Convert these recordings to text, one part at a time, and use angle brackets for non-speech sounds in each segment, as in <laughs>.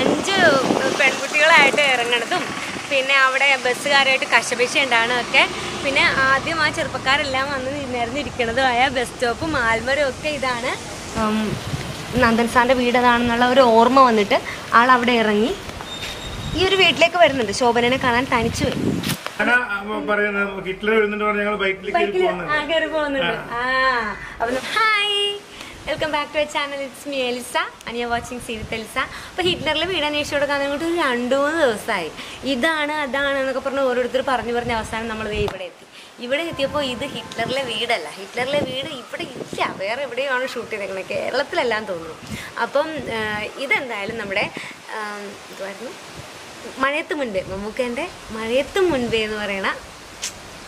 അഞ്ച് പെൺകുട്ടികളായിട്ട് ഇറങ്ങണതും പിന്നെ അവിടെ ബസ്സുകാരായിട്ട് കശപിശ ഉണ്ടാകണമൊക്കെ പിന്നെ ആദ്യം ആ ചെറുപ്പക്കാരെല്ലാം വന്ന് നിരന്നിരിക്കണതുമായ ബസ് സ്റ്റോപ്പും ആൽമരവും ഒക്കെ ഇതാണ്. നന്ദൻ സാറിന്റെ വീട് അതാണെന്നുള്ള ഒരു ഓർമ്മ വന്നിട്ട് ആൾ അവിടെ ഇറങ്ങി. ഈ ഒരു വീട്ടിലേക്ക് വരുന്നുണ്ട്. ശോഭനനെ കാണാൻ തനിച്ചു വരും. ഹിറ്റ്ലർ വരുന്നുണ്ട് ഞങ്ങൾ ബൈക്കിൽ കയറി ബൈക്കിൽ പോകുന്നുണ്ട്. ആ കയറി പോകുന്നുണ്ട് ആ അപ്പം hi welcome back to channel it's me Eliza അനിയ വാച്ചിങ് സീരിത്ത് എലിസ അപ്പോൾ ഹിറ്റ്ലറിൽ വീട് അന്വേഷിച്ച് കൊടുക്കാൻ അങ്ങോട്ട് ഒരു രണ്ട് മൂന്ന് ദിവസമായി ഇതാണ് അതാണ് എന്നൊക്കെ പറഞ്ഞ് ഓരോരുത്തർ പറഞ്ഞു പറഞ്ഞ അവസാനം നമ്മൾ ഇവിടെ എത്തി. ഇവിടെ എത്തിയപ്പോൾ ഇത് ഹിറ്റ്ലറിലെ വീടല്ല. ഹിറ്റ്ലറിലെ വീട് ഇവിടെ ഇല്ല. വേറെ എവിടെയാണ് ഷൂട്ട് ചെയ്തേക്കുന്നത് കേരളത്തിലെല്ലാം തോന്നുന്നു. അപ്പം ഇതെന്തായാലും നമ്മുടെ ഇതുമായിരുന്നു മഴയത്ത് മുൻപേ മമ്മൂക്കേന്റെ മഴയത്ത് മുൻപേ എന്ന് പറയണ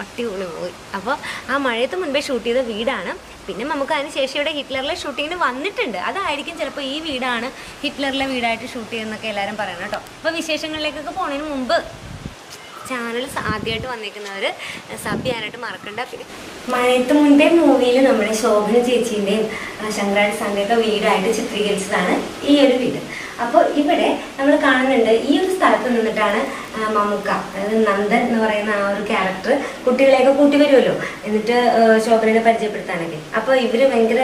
അടിപൊളി മൂവി അപ്പോൾ ആ മഴയത്ത് മുൻപേ ഷൂട്ട് ചെയ്ത വീടാണ് പിന്നെ നമുക്ക് അതിന് ശേഷം ഇവിടെ ഹിറ്റ്ലറിലെ ഷൂട്ടിങ്ങിന് വന്നിട്ടുണ്ട്. അതായിരിക്കും ചിലപ്പോൾ ഈ വീടാണ് ഹിറ്റ്ലറിലെ വീടായിട്ട് ഷൂട്ട് ചെയ്യുന്നൊക്കെ എല്ലാവരും പറയണം കേട്ടോ. അപ്പോൾ വിശേഷങ്ങളിലേക്കൊക്കെ പോണതിന് മുമ്പ് ചാനൽ ആദ്യമായിട്ട് വന്നിരിക്കുന്നവർ സബ് ചെയ്യാനായിട്ട് മറക്കണ്ട. പിന്നെ മഴയത്ത് മുൻപേ മൂവിയിൽ നമ്മുടെ ശോഭന ചേച്ചീന്റെയും ശങ്കരാജ് സാറിന്റെയൊക്കെ വീടായിട്ട് ചിത്രീകരിച്ചതാണ് ഈ ഒരു വീട്. അപ്പോൾ ഇവിടെ നമ്മൾ കാണുന്നുണ്ട് ഈ ഒരു സ്ഥലത്ത് നിന്നിട്ടാണ് മമ്മുക്ക അതായത് നന്ദൻ എന്ന് പറയുന്ന ആ ഒരു ക്യാരക്ടർ കുട്ടികളെയൊക്കെ കൂട്ടി വരുമല്ലോ എന്നിട്ട് ശോഭനയെ പരിചയപ്പെടുത്താനൊക്കെ. അപ്പോൾ ഇവർ ഭയങ്കര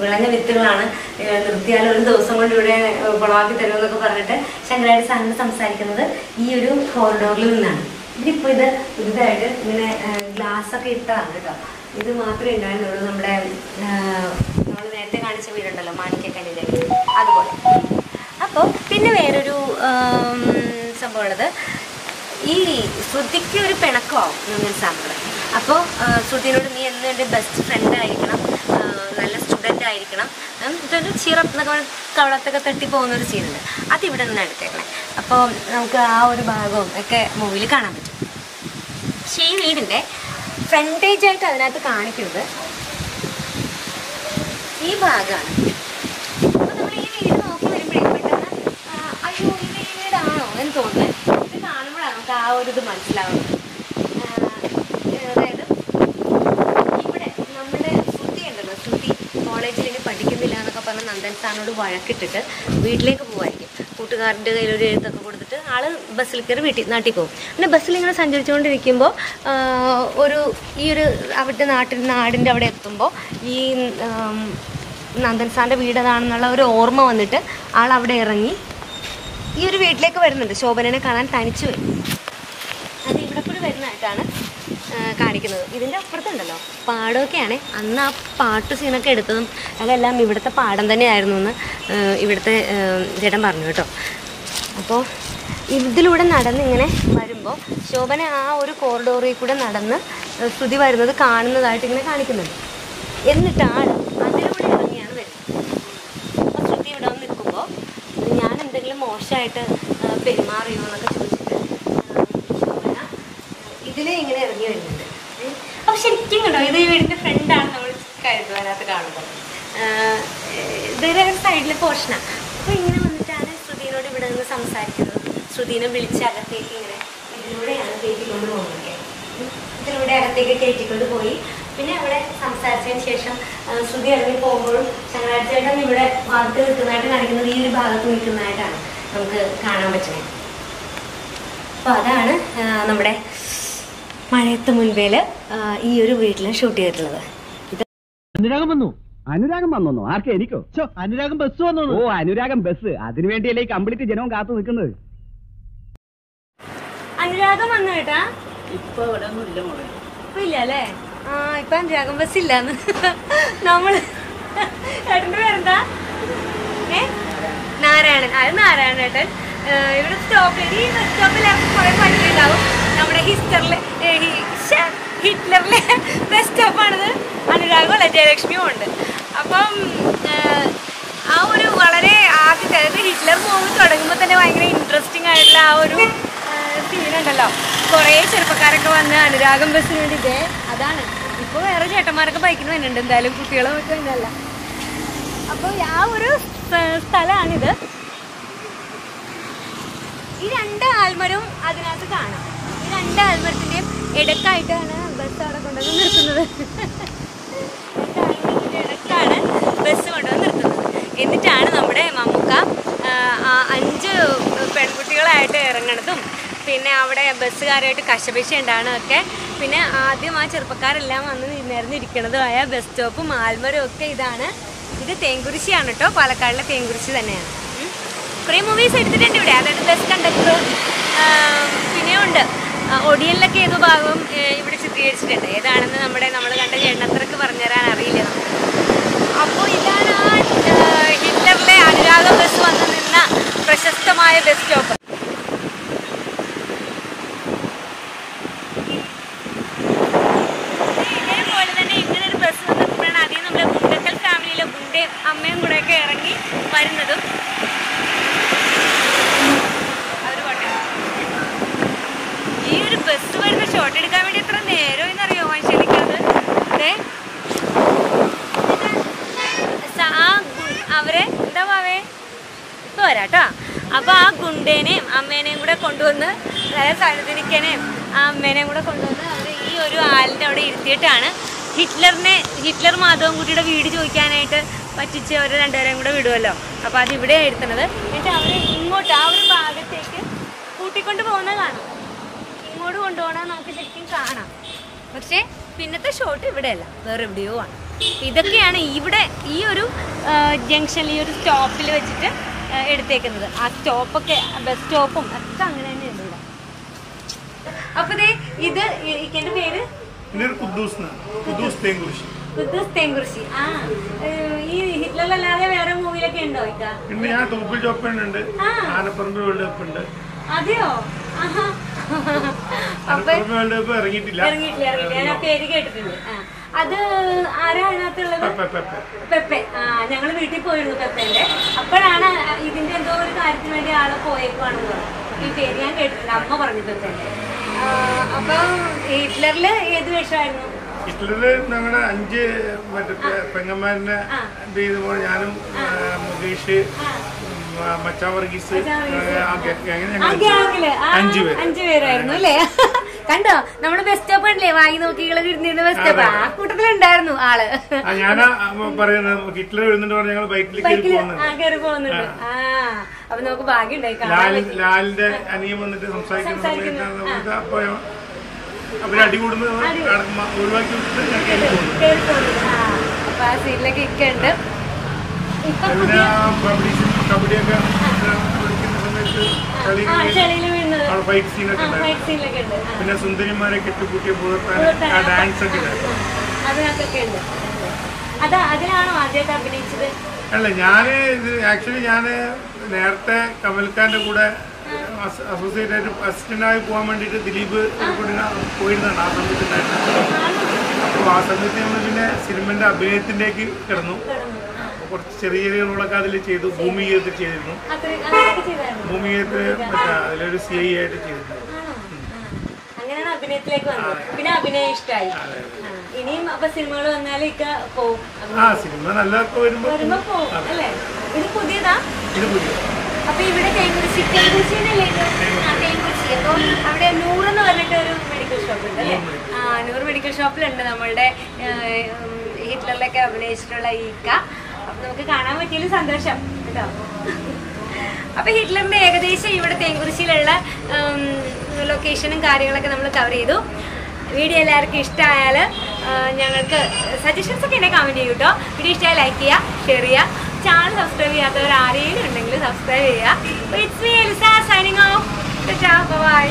വിളഞ്ഞ വിത്തുകളാണ് ഏ, നിർത്തിയാൽ ഒരു ദിവസം കൊണ്ട് ഇവിടെ വളവാക്കി കുളമാക്കി തരുമെന്നൊക്കെ പറഞ്ഞിട്ട് ശങ്കരാടി സാറിന് സംസാരിക്കുന്നത് ഈ ഒരു കോറിഡോറിൽ നിന്നാണ്. ഇതിപ്പോൾ ഇത് പുതുതായിട്ട് ഇങ്ങനെ ഗ്ലാസ് ഒക്കെ ഇട്ടതാണ് കേട്ടോ. ഇത് മാത്രമേ ഉണ്ടായിരുന്നുള്ളൂ നമ്മുടെ നമ്മൾ നേരത്തെ കാണിച്ച വീടുണ്ടല്ലോ മാണിക്കക്കല്ലിലേക്ക് അതുപോലെ. അപ്പോൾ പിന്നെ വേറൊരു സംഭവമുള്ളത് ഈ ശ്രുതിക്ക് ഒരു പിണക്കമാവും ഞാൻ സാറിനോട് അപ്പോൾ ശ്രുതിനോട് നീ എന്നും എന്റെ ബെസ്റ്റ് ഫ്രണ്ട് ആയിരിക്കണം നല്ല സ്റ്റുഡന്റ് ആയിരിക്കണം ഇതൊരു ചീറ കവളത്തൊക്കെ തട്ടി പോകുന്ന ഒരു സീനുണ്ട് അതിവിടെ നിന്ന് എടുത്തേക്കണേ. അപ്പോൾ നമുക്ക് ആ ഒരു ഭാഗവും ഒക്കെ മൂവിയിൽ കാണാൻ പറ്റും. പക്ഷേ ഈ വീടിന്റെ ഫ്രണ്ടേജ് ആയിട്ട് അതിനകത്ത് കാണിക്കുന്നത് ഈ ഭാഗമാണ് അപ്പോൾ നമ്മൾ ഈ വീട് നോക്കി വരുമ്പോഴേ പെട്ടെന്ന് ആ, അയ്യോ ഇത് ഈ വീടാണോ എന്ന് തോന്നുന്നത് ഇത് കാണുമ്പോഴാണ് നമുക്ക് ആ ഒരു ഇത് മനസ്സിലാവുന്നത് അതായത് ഇവിടെ നമ്മുടെ ശ്രുതി ഉണ്ടല്ലോ ശ്രുതി കോളേജിൽ ഇനി പഠിക്കുന്നില്ല എന്നൊക്കെ പറഞ്ഞ് നന്ദൻ സാറിനോട് വഴക്കിട്ടിട്ട് വീട്ടിലേക്ക് പോവായിരിക്കും. കൂട്ടുകാരന്റെ കയ്യിൽ ഒരു എഴുത്തൊക്കെ കൊടുത്തിട്ട് ആൾ ബസ്സിൽ കയറി വീട്ടിൽ നാട്ടിൽ പോകും. പിന്നെ ബസ്സിൽ ഇങ്ങനെ സഞ്ചരിച്ചുകൊണ്ടിരിക്കുമ്പോൾ ഒരു ഈ ഒരു അവിടുത്തെ നാട്ടിൽ നാടിന്റെ അവിടെ എത്തുമ്പോൾ ഈ നന്ദൻ സാറിന്റെ വീടതാണെന്നുള്ള ഒരു ഓർമ്മ വന്നിട്ട് ആൾ അവിടെ ഇറങ്ങി ഈ ഒരു വീട്ടിലേക്ക് വരുന്നുണ്ട്. ശോഭനനെ കാണാൻ തനിച്ചു വരും. കൂടി വരുന്നതായിട്ടാണ് ആ, കാണിക്കുന്നത്. ഇതിന്റെ അപ്പുറത്തുണ്ടല്ലോ പാടമൊക്കെയാണ് അന്ന് ആ പാട്ട് സീനൊക്കെ എടുത്തതും അതെല്ലാം ഇവിടുത്തെ പാടം തന്നെയായിരുന്നു എന്ന് ഇവിടുത്തെ ചേട്ടൻ പറഞ്ഞു കേട്ടോ. അപ്പോൾ ഇതിലൂടെ നടന്ന് ഇങ്ങനെ വരുമ്പോൾ ശോഭന ആ ഒരു കോറിഡോറിൽ കൂടെ നടന്ന് സ്തുതി വരുന്നത് കാണുന്നതായിട്ട് ഇങ്ങനെ കാണിക്കുന്നുണ്ട്. എന്നിട്ട് ആൾ അതിലൂടെ ഇറങ്ങിയാണ് വരുന്നത്. അപ്പോൾ ശ്രുതി ഇവിടെ നിൽക്കുമ്പോൾ ഞാൻ എന്തെങ്കിലും മോശമായിട്ട് പെരുമാറിയോ എന്നൊക്കെ ശോഭന ഇങ്ങനെ ഇറങ്ങി വരുന്നുണ്ട്. അപ്പൊ അപ്പോൾ ശരിക്കും കണ്ടോ ഇത് ഈ വീടിന്റെ ഫ്രണ്ടാണ് നമ്മൾ കരുതുവാനകത്ത് കാണുമ്പോൾ ഇതൊരു സൈഡിലെ പോർഷനാണ് അപ്പോൾ ഇങ്ങനെ വന്നിട്ടാണ് ശ്രുതിനോട് ഇവിടെ നിന്ന് സംസാരിക്കുന്നത്. ശ്രുതിനെ വിളിച്ച് അകത്തേക്ക് ഇങ്ങനെ ഇതിലൂടെയാണ് കയറ്റിക്കൊണ്ട് പോകുന്നത്. ഇതിലൂടെ അകത്തേക്ക് കയറ്റിക്കൊണ്ട് പോയി. പിന്നെ അവിടെ സംസാരിച്ചതിന് ശേഷം ശ്രുതി ഇറങ്ങി പോകുമ്പോഴും ശങ്കരാചേട്ടൻ ഇവിടെ ഭാഗത്ത് നിൽക്കുന്നതായിട്ട് കാണിക്കുന്നത് ഈ ഒരു ഭാഗത്ത് നിൽക്കുന്നതായിട്ടാണ് നമുക്ക് കാണാൻ പറ്റുന്നത്. അപ്പോൾ അതാണ് നമ്മുടെ മഴയത്ത് മുൻപേൽ ആ, ഈ ഒരു വീട്ടിലും ഷൂട്ട് ചെയ്തിട്ടുള്ളത്. അനുരാഗം വന്നു. അനുരാഗം വന്നോ ആർക്കെ എനിക്കോ? അനുരാഗം ബസ് വന്നു ഓ അനുരാഗം ബസ് അതിനുവേണ്ടിയല്ലേ കംപ്ലീറ്റ് ജനവും കാത്തു നിൽക്കുന്നത്? അനുരാഗം വന്നു കേട്ടാ ഇപ്പൊ ഇവിടെ ഇല്ല മോളെ. ഇപ്പൊ ഇല്ല അല്ലേ? ആ ഇപ്പൊ അനുരാഗം ബസ് ഇല്ലാന്ന്. നമ്മൾ ഏട്ടന്റെ പേരെന്താ? ഏ? നാരായണൻ. അത് ഏ, ഇവിടെ സ്റ്റോപ്പിൽ ഈ ബസ് സ്റ്റോപ്പിൽ കുറെ പരിചയമുണ്ടാവും നമ്മുടെ ഹിസ്റ്ററിലെ ഹിറ്റ്ലറിലെ <laughs> ബെസ്റ്റ് സ്റ്റോപ്പാണിത് അനുരാഗും അല്ല ജയലക്ഷ്മിയും ഉണ്ട്. അപ്പം ആ ഒരു വളരെ ആദ്യത്തെ അതായത് ഹിറ്റ്ലർ മൂവി തുടങ്ങുമ്പോൾ തന്നെ ഭയങ്കര ഇൻട്രസ്റ്റിംഗ് ആയിട്ടുള്ള ആ ഒരു സീനുണ്ടല്ലോ കുറേ ചെറുപ്പക്കാരൊക്കെ വന്ന് അനുരാഗം ബസ്സിന് വേണ്ടി ഇതേ അതാണ്. ഇപ്പോൾ വേറെ ചേട്ടന്മാരൊക്കെ ബൈക്കിന് വരുന്നുണ്ട്. എന്തായാലും കുട്ടികളും ഒക്കെ ഉണ്ടല്ല അപ്പോൾ ആ ഒരു സ്ഥ- സ്ഥലമാണിത് ഈ രണ്ട് ആൽമരവും അതിനകത്ത് കാണാം. രണ്ട് ആൽമരത്തിന്റെയും ഇടക്കായിട്ടാണ് ബസ് അവിടെ കൊണ്ടുവന്ന് നിർത്തുന്നത്. ഇടക്കാണ് ബസ് കൊണ്ടുവന്ന് നിർത്തുന്നത്. എന്നിട്ടാണ് നമ്മുടെ മമ്മൂക്ക അഞ്ച് പെൺകുട്ടികളായിട്ട് ഇറങ്ങണതും പിന്നെ അവിടെ ബസ്സുകാരായിട്ട് കശപിശ ഉണ്ടാകണതൊക്കെ പിന്നെ ആദ്യം ആ ചെറുപ്പക്കാരെല്ലാം വന്ന് നിരന്നിരിക്കണതുമായ ബസ് സ്റ്റോപ്പും ആൽമരവും ഒക്കെ ഇതാണ്. ഇത് തേങ്കുരിശിയാണ് കേട്ടോ പാലക്കാടിലെ തേങ്കുരിശി തന്നെയാണ്. കുറേ മൂവീസ് എടുത്തിട്ടുണ്ട് ഇവിടെ. അതായത് ബസ് കണ്ടക്ടർ പിന്നെയും ഒടിയനിലൊക്കെ ഏതോ ഭാഗവും ഇവിടെ ചിത്രീകരിച്ചിട്ടുണ്ട്. ഏതാണെന്ന് നമ്മുടെ നമ്മൾ കണ്ട പറഞ്ഞു പറഞ്ഞുതരാൻ അറിയില്ല അപ്പോൾ ഇതാണ് ആ, ഹിറ്റ്ലറിലെ അനുരാഗ ബസ് വന്ന് നിന്ന പ്രശസ്തമായ ബസ് സ്റ്റോപ്പ് ഇതേപോലെ തന്നെ ഇങ്ങനെ ഒരു ബസ് വന്നപ്പോഴാണ് ആദ്യം നമ്മുടെ ഗുണ്ടക്കൽ ഫാമിലിയിലെ ഗുണ്ടയും അമ്മയും കൂടെ ഒക്കെ ഇറങ്ങി വരുന്നതും അവർ പോട്ടെ. ഈ ഒരു ബസ് വരുന്ന ഷോട്ട് എടുക്കാൻ വേണ്ടി എത്ര നേരം എന്നറിയോ വൈശാലിക്കത് ദേ, സ- ആ ഗു- അവരെ എന്താ പാവേ ഇപ്പൊ കേട്ടോ അപ്പൊ ആ ഗുണ്ടേനെയും അമ്മേനെയും കൂടെ കൊണ്ടുവന്ന് അതായത് സൈനത്തിനിക്കനെയും ആ അമ്മേനെയും കൂടെ കൊണ്ടുവന്ന് അവർ ഈ ഒരു ആലിന്റെ അവിടെ ഇരുത്തിയിട്ടാണ് ഹിറ്റ്ലറിനെ ഹിറ്റ്ലർ മാധവൻകുട്ടിയുടെ വീട് ചോദിക്കാനായിട്ട് പറ്റിച്ച് അവർ രണ്ടുപേരെയും കൂടെ വിടുമല്ലോ അപ്പൊ അത് ഇവിടെയാണ് ഇരുത്തുന്നത് എന്നിട്ട് അവർ ഇങ്ങോട്ട് ആ ഒരു ഭാഗത്തേക്ക് കൂട്ടിക്കൊണ്ട് പോകുന്നത് കാണാം. ഇങ്ങോട്ട് കൊണ്ടുപോകണത് നമുക്ക് ശരിക്കും കാണാം. പക്ഷേ പിന്നത്തെ ഷോട്ട് ഇവിടെയല്ല വേറെ എവിടെയോ ആണ്. ഇതൊക്കെയാണ് ഇവിടെ ഈ ഒരു ജംഗ്ഷനിൽ ഈ ഒരു സ്റ്റോപ്പിൽ വെച്ചിട്ട് എടുത്തേക്കുന്നത്. ആ സ്റ്റോപ്പൊക്കെ ബസ് സ്റ്റോപ്പും ഒക്കെ അങ്ങനെ തന്നെയുണ്ട് ഇവിടെ. അപ്പൊ ഇത് എന്റെ പേര്? കുദ്ദൂസ് തേങ്കുറിശി ആ ഈ ഹിറ്റ്ലറിലല്ലാതെ വേറെ മൂവിയിലൊക്കെ ഉണ്ടോ ഇക്ക? പിന്നെ ഞാൻ തോപ്പിൽ ചോപ്പനുണ്ട് ആ. ആനപ്പറമ്പ് വേൾഡ് കപ്പ് ഉണ്ട്. അതെയോ? ആഹാ. അപ്പൊ വേൾഡ് കപ്പ് ഇറങ്ങിയിട്ടില്ല. ഇറങ്ങിയിട്ടില്ല ഇറങ്ങിയിട്ടില്ല. ഞാൻ പേര് കേട്ടിട്ടുണ്ട്. ആ. അത് ആരാണ് അതിനകത്തുള്ളത്? പെപ്പെ, ആ ഞങ്ങൾ വീട്ടിൽ പോയിരുന്നു പെപ്പന്റെ. അപ്പോഴാണ് ഇതിന്റെ എന്തോ ഒരു കാര്യത്തിന് വേണ്ടി ആളെ പോയേക്കുവാണെന്ന് പറഞ്ഞു ഈ പേര് ഞാൻ കേട്ടിട്ടുണ്ട് അമ്മ പറഞ്ഞു പെപ്പന്റെ. അപ്പൊ ഹിറ്റ്ലറിൽ ഏത് വേഷമായിരുന്നു? ഹിറ്റ്ലറ് ഞങ്ങളുടെ അഞ്ച് മറ്റേ പെ- പെങ്ങന്മാരനെ ചെയ്തപ്പോൾ ഞാനും മുകേഷ് ആ. ഉം, ആ, മച്ചാൻ വർഗീസ് മച്ചാൻ വർഗീസ്. ആ, ഗ- അങ്ങനെ ആ ഞങ്ങൾ ഗ്യാങ്ങിൽ. ആ, അഞ്ച് പേര്. അഞ്ചു പേരായിരുന്നു അല്ലേ? കണ്ടോ? നമ്മൾ ബസ് സ്റ്റോപ്പ് ഉണ്ടല്ലേ? വായി നോക്കികളെ ഇരുന്നിരുന്ന ബസ് സ്റ്റോപ്പ് ആ കൂട്ടത്തിലുണ്ടായിരുന്നു ആൾ. ഞാൻ പറയുന്നത് ഹിറ്റ്ലർ വരുന്നുണ്ട് പറഞ്ഞ് ഞങ്ങൾ ബൈക്കിൽ കയറി ബൈക്കിൽ പോകുന്നുണ്ട്. ആ അപ്പൊ നമുക്ക് ഭാഗ്യം ഉണ്ടായി ലാലിന്റെ വന്നിട്ട് സംസാരിക്കുന്ന. അവർ അടികൂടുന്നത് ഒഴിവാക്കി ആ അപ്പൊ സീനിലൊക്കെ ഇക്കുണ്ട് കബഡിയൊക്കെ കളിക്കുന്ന സമയത്ത് കളി ഫൈറ്റ് സീനൊക്കെ ഉണ്ടായിരുന്നു. പിന്നെ സുന്ദരിമാരെ കെട്ടിപ്പൂട്ടിയ ആ ഡാൻസ് ഒക്കെ ഉണ്ടായിരുന്നു. അതിനകത്തൊക്കെ ഉണ്ട്. അതാ അതിലാണോ ആദ്യമായിട്ട് അഭിനയിച്ചത്? അല്ല ഞാൻ ഇത് ആക്ച്വലി ഞാൻ നേരത്തെ കമൽഖാന്റെ കൂടെ അസോസിയേറ്റ് ആയിട്ട് അസിസ്റ്റന്റ് ആയി പോകാൻ വേണ്ടിയിട്ട് ദിലീപ് പോയിരുന്നാണ് ആ സമയത്ത് അപ്പൊ അപ്പോൾ ആ സമയത്ത് നമ്മൾ പിന്നെ സിനിമന്റെ അഭിനയത്തിലേക്ക് കിടന്നു. കുറച്ച് ചെറിയ ചെറിയ റോളൊക്കെ അതിൽ ചെയ്തു ഭൂമികത്തിൽ ചെയ്തിരുന്നു. ഭൂമികത്തിൽ മറ്റേ അതിലൊരു സി ഐ ആയിട്ട് ചെയ്തിരുന്നു. അങ്ങനെയാണ് അഭിനയത്തിലേക്ക് വന്നത്. പിന്നെ അഭിനയം ഇഷ്ടമായി ഇനിയും അപ്പൊ സിനിമകൾ വന്നാൽ ഇക്ക പോവും. ആ സിനിമ നല്ലതൊക്കെ വരുമ്പോൾ വരുമ്പോ പോവും അല്ലേ? ഇത് പുതിയതാ? ഇത് പുതിയ. അപ്പൊ ഇവിടെ തേങ്കുറിശി തേങ്കുറിശിന്നല്ലേ ഇത്? ആ തേങ്കുറിശി അപ്പൊ അവിടെ നൂറ് എന്ന് പറഞ്ഞിട്ട് ഒരു മെഡിക്കൽ ഷോപ്പ് ഉണ്ട് അല്ലേ? ആ നൂറ് മെഡിക്കൽ ഷോപ്പിലുണ്ട് നമ്മളുടെ ഹിറ്റ്ലറിലൊക്കെ അഭിനയിച്ചിട്ടുള്ള ഈക്ക നമുക്ക് കാണാൻ പറ്റിയതിൽ സന്തോഷം കേട്ടോ? അപ്പൊ ഹിറ്റ്ലറിന്റെ ഏകദേശം ഇവിടെ തേങ്കുറിശ്ശിയിലുള്ള ലൊക്കേഷനും കാര്യങ്ങളൊക്കെ നമ്മൾ കവർ ചെയ്തു. വീഡിയോ എല്ലാവർക്കും ഇഷ്ടമായാൽ ഞങ്ങൾക്ക് സജഷൻസ് ഒക്കെ ഉണ്ടെങ്കിൽ കമന്റ് ചെയ്യൂ കേട്ടോ വീഡിയോ ഇഷ്ടമായി ലൈക്ക് ചെയ്യുക ഷെയർ ചെയ്യുക ചാനൽ സബ്സ്ക്രൈബ് ചെയ്യാത്തവർ ആരെങ്കിലും ഉണ്ടെങ്കിൽ സബ്സ്ക്രൈബ് ചെയ്യുക it's me Elsa signing off bye